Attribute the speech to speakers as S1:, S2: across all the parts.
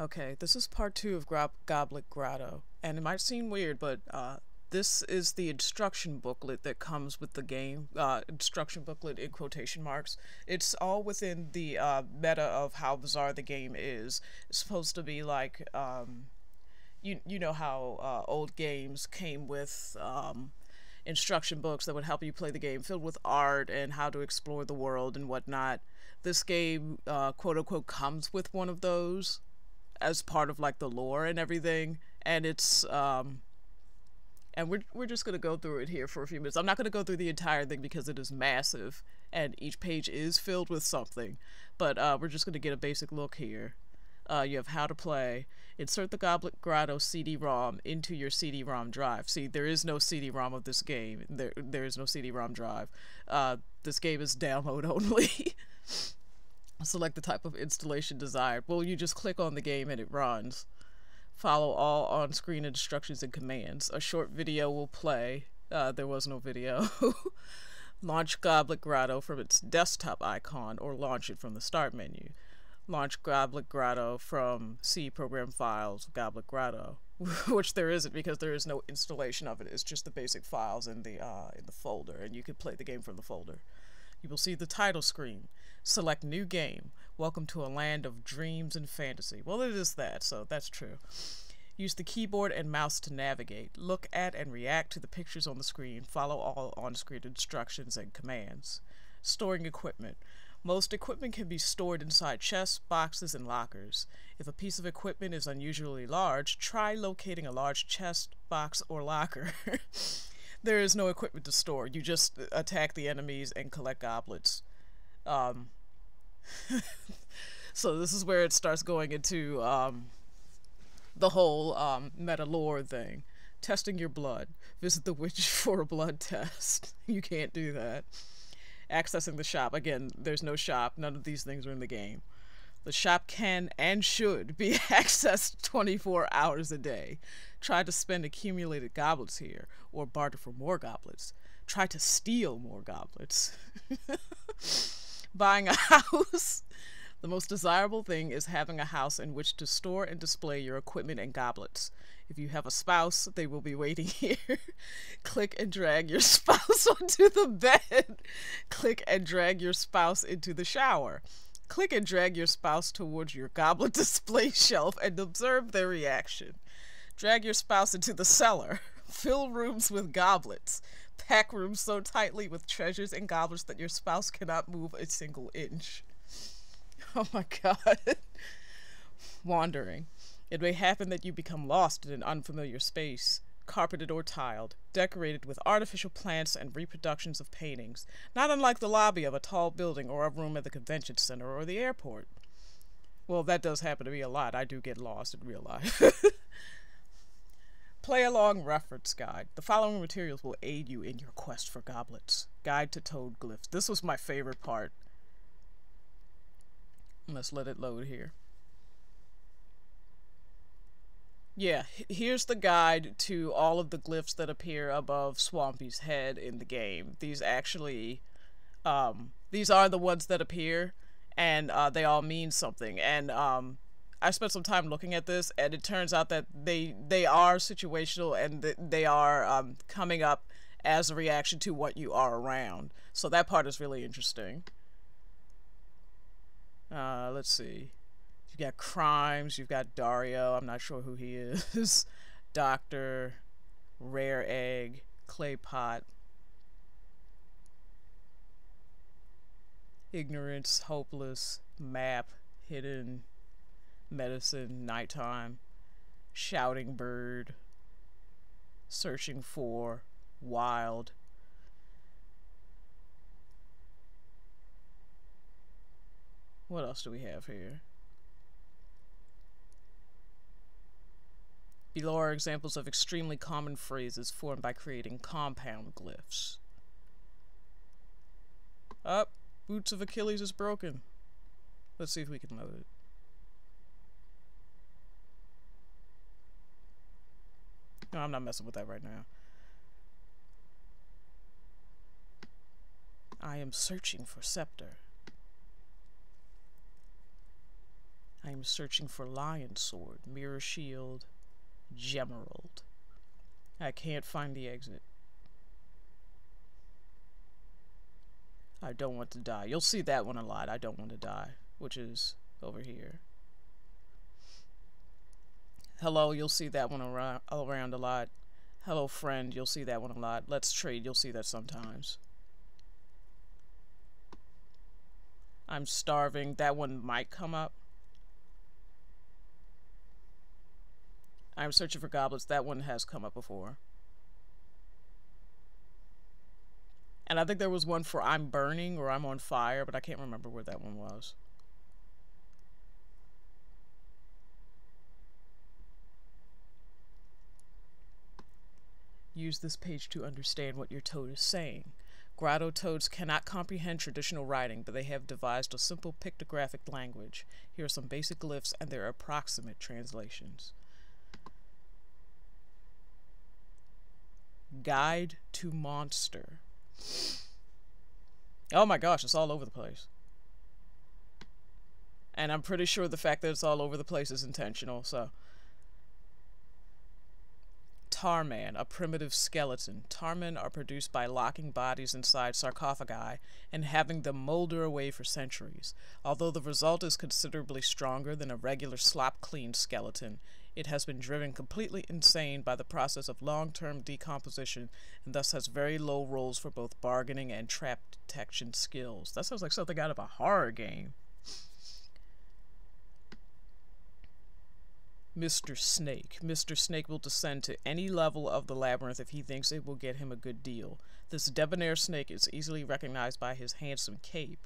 S1: Okay, this is part two of Grob- Goblet Grotto, and it might seem weird, but uh, this is the instruction booklet that comes with the game. Uh, instruction booklet in quotation marks. It's all within the uh, meta of how bizarre the game is. It's supposed to be like, um, you you know how uh, old games came with um, instruction books that would help you play the game, filled with art and how to explore the world and whatnot. This game, uh, quote unquote, comes with one of those as part of like the lore and everything and it's um and we're we're just going to go through it here for a few minutes. I'm not going to go through the entire thing because it is massive and each page is filled with something. But uh, we're just going to get a basic look here. Uh, you have how to play. Insert the Goblet Grotto CD-ROM into your CD-ROM drive. See, there is no CD-ROM of this game. There there is no CD-ROM drive. Uh, this game is download only. Select the type of installation desired. Well, you just click on the game and it runs. Follow all on screen instructions and commands. A short video will play. Uh, there was no video. launch Goblet Grotto from its desktop icon or launch it from the start menu. Launch Goblet Grotto from C program files, Goblet Grotto, which there isn't because there is no installation of it. It's just the basic files in the uh, in the folder, and you can play the game from the folder. You will see the title screen. Select New Game. Welcome to a land of dreams and fantasy. Well, it is that, so that's true. Use the keyboard and mouse to navigate. Look at and react to the pictures on the screen. Follow all on screen instructions and commands. Storing equipment. Most equipment can be stored inside chests, boxes, and lockers. If a piece of equipment is unusually large, try locating a large chest, box, or locker. there is no equipment to store. You just attack the enemies and collect goblets. Um, so this is where it starts going into um, the whole um, meta lore thing. Testing your blood. Visit the witch for a blood test. you can't do that. Accessing the shop. Again, there's no shop. None of these things are in the game. The shop can and should be accessed 24 hours a day. Try to spend accumulated goblets here, or barter for more goblets. Try to steal more goblets. Buying a house. The most desirable thing is having a house in which to store and display your equipment and goblets. If you have a spouse, they will be waiting here. Click and drag your spouse onto the bed. Click and drag your spouse into the shower. Click and drag your spouse towards your goblet display shelf and observe their reaction. Drag your spouse into the cellar. Fill rooms with goblets. Pack rooms so tightly with treasures and goblets that your spouse cannot move a single inch. Oh my god. Wandering. It may happen that you become lost in an unfamiliar space, carpeted or tiled, decorated with artificial plants and reproductions of paintings, not unlike the lobby of a tall building or a room at the convention center or the airport. Well, that does happen to me a lot. I do get lost in real life. Play along reference guide. The following materials will aid you in your quest for goblets. Guide to toad glyphs. This was my favorite part. Let's let it load here. Yeah, here's the guide to all of the glyphs that appear above Swampy's head in the game. These actually, um, these are the ones that appear, and uh, they all mean something. And um, I spent some time looking at this, and it turns out that they they are situational, and they are um, coming up as a reaction to what you are around. So that part is really interesting. Uh, let's see. You've got crimes. You've got Dario. I'm not sure who he is. Doctor, rare egg, clay pot. Ignorance, hopeless, map, hidden, medicine, nighttime, shouting bird, searching for, wild, What else do we have here? Below are examples of extremely common phrases formed by creating compound glyphs. Up, oh, Boots of Achilles is broken. Let's see if we can load it. No, I'm not messing with that right now. I am searching for Scepter. I'm searching for Lion Sword, Mirror Shield, Gemerald. I can't find the exit. I don't want to die. You'll see that one a lot. I don't want to die, which is over here. Hello, you'll see that one around, around a lot. Hello, friend, you'll see that one a lot. Let's trade, you'll see that sometimes. I'm starving. That one might come up. I'm searching for goblets. That one has come up before. And I think there was one for I'm burning or I'm on fire, but I can't remember where that one was. Use this page to understand what your toad is saying. Grotto toads cannot comprehend traditional writing, but they have devised a simple pictographic language. Here are some basic glyphs and their approximate translations. Guide to Monster. Oh my gosh, it's all over the place. And I'm pretty sure the fact that it's all over the place is intentional, so. Tarman, a primitive skeleton. Tarman are produced by locking bodies inside sarcophagi and having them molder away for centuries. Although the result is considerably stronger than a regular slop cleaned skeleton, it has been driven completely insane by the process of long term decomposition and thus has very low rolls for both bargaining and trap detection skills. That sounds like something out of a horror game. Mr. Snake. Mr. Snake will descend to any level of the labyrinth if he thinks it will get him a good deal. This debonair snake is easily recognized by his handsome cape.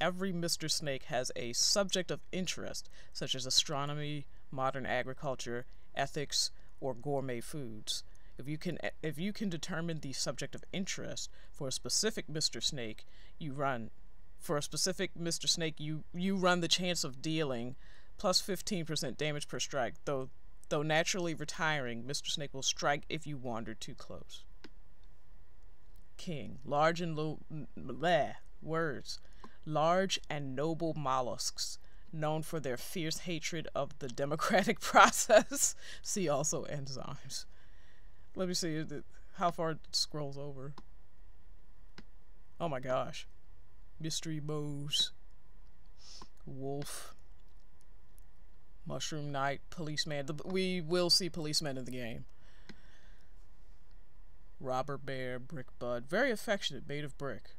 S1: Every Mr. Snake has a subject of interest, such as astronomy, modern agriculture, ethics, or gourmet foods. If you can if you can determine the subject of interest for a specific Mr. Snake, you run for a specific Mr. Snake, you you run the chance of dealing plus 15% damage per strike. Though though naturally retiring, Mr. Snake will strike if you wander too close. King, large and low bleh, words, large and noble mollusks known for their fierce hatred of the democratic process. See also enzymes. Let me see how far it scrolls over. Oh my gosh. Mystery Moes. Wolf. Mushroom Knight. Policeman. The, we will see policemen in the game. Robber Bear. Brick Bud. Very affectionate. Made of brick.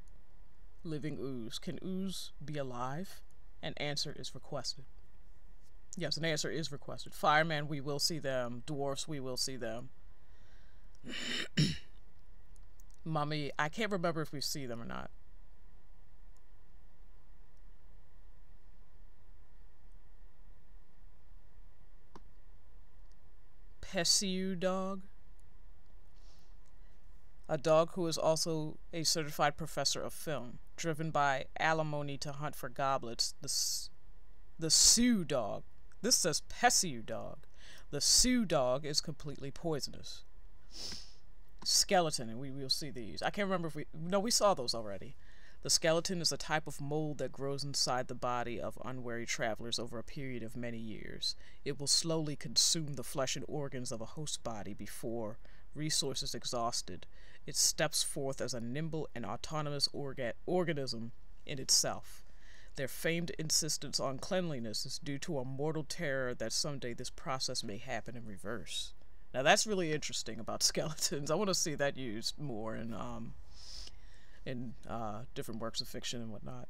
S1: Living Ooze. Can Ooze be alive? An answer is requested. Yes, an answer is requested. Fireman, we will see them. Dwarfs, we will see them. Mummy, I can't remember if we see them or not. Pesiu dog. A dog who is also a certified professor of film driven by alimony to hunt for goblets, the, the Sioux dog. This says Pesiu dog. The Sioux dog is completely poisonous. Skeleton, and we will see these. I can't remember if we... No, we saw those already. The skeleton is a type of mold that grows inside the body of unwary travelers over a period of many years. It will slowly consume the flesh and organs of a host body before, resources exhausted, it steps forth as a nimble and autonomous orga organism in itself. Their famed insistence on cleanliness is due to a mortal terror that someday this process may happen in reverse. Now that's really interesting about skeletons. I want to see that used more in um, in uh, different works of fiction and whatnot.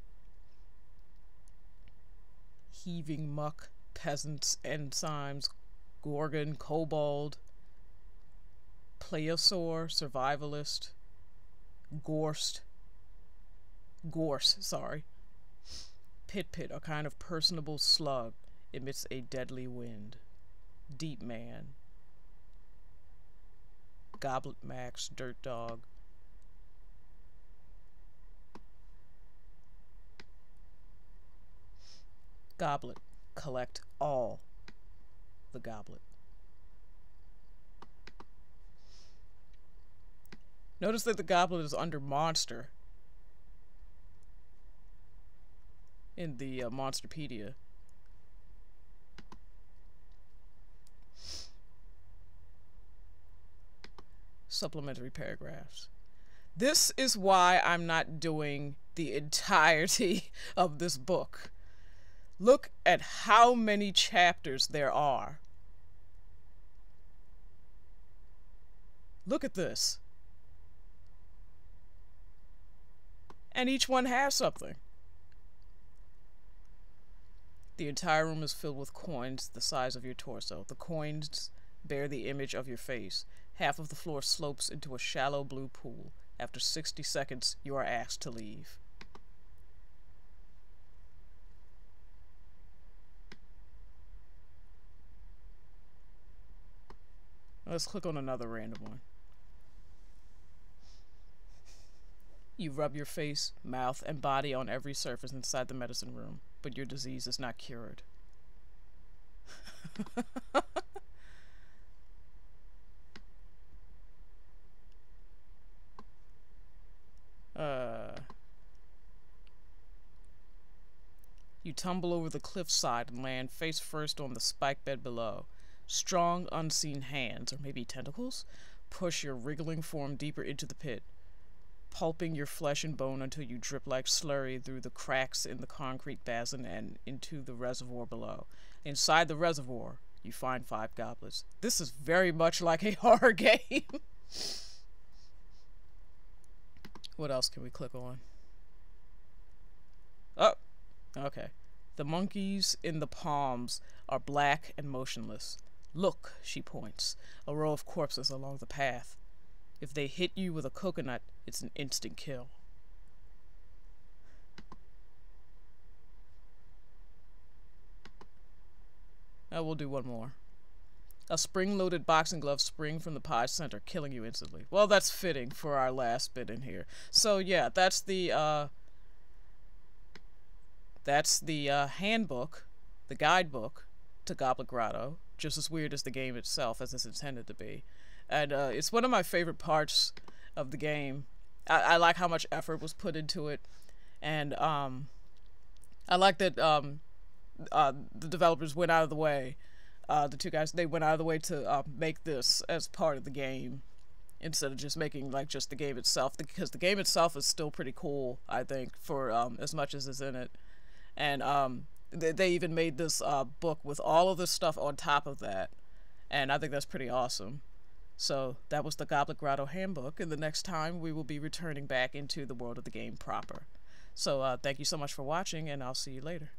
S1: Heaving muck, peasants, enzymes, gorgon, kobold, plesiosaur, survivalist, gorst, gorse, sorry. Pit Pit, a kind of personable slug, emits a deadly wind. Deep Man. Goblet Max, Dirt Dog. goblet, collect all the goblet. Notice that the goblet is under monster in the uh, Monsterpedia. Supplementary paragraphs. This is why I'm not doing the entirety of this book. Look at how many chapters there are. Look at this. And each one has something. The entire room is filled with coins the size of your torso. The coins bear the image of your face. Half of the floor slopes into a shallow blue pool. After 60 seconds, you are asked to leave. Let's click on another random one. You rub your face, mouth, and body on every surface inside the medicine room, but your disease is not cured. uh, you tumble over the cliffside and land face first on the spike bed below. Strong, unseen hands, or maybe tentacles, push your wriggling form deeper into the pit, pulping your flesh and bone until you drip like slurry through the cracks in the concrete basin and into the reservoir below. Inside the reservoir, you find five goblets. This is very much like a horror game. what else can we click on? Oh, okay. The monkeys in the palms are black and motionless. Look, she points, a row of corpses along the path. If they hit you with a coconut, it's an instant kill. I will do one more. A spring-loaded boxing glove spring from the pie center, killing you instantly. Well, that's fitting for our last bit in here. So yeah, that's the uh, that's the uh, handbook, the guidebook to Goblet Grotto just as weird as the game itself, as it's intended to be. And uh, it's one of my favorite parts of the game. I, I, like how much effort was put into it, and um, I like that um, uh, the developers went out of the way. Uh, the two guys they went out of the way to uh, make this as part of the game instead of just making like just the game itself because the game itself is still pretty cool I think for um, as much as is in it and um, they even made this uh, book with all of this stuff on top of that. And I think that's pretty awesome. So that was the Goblet Grotto Handbook, and the next time we will be returning back into the world of the game proper. So uh, thank you so much for watching, and I'll see you later.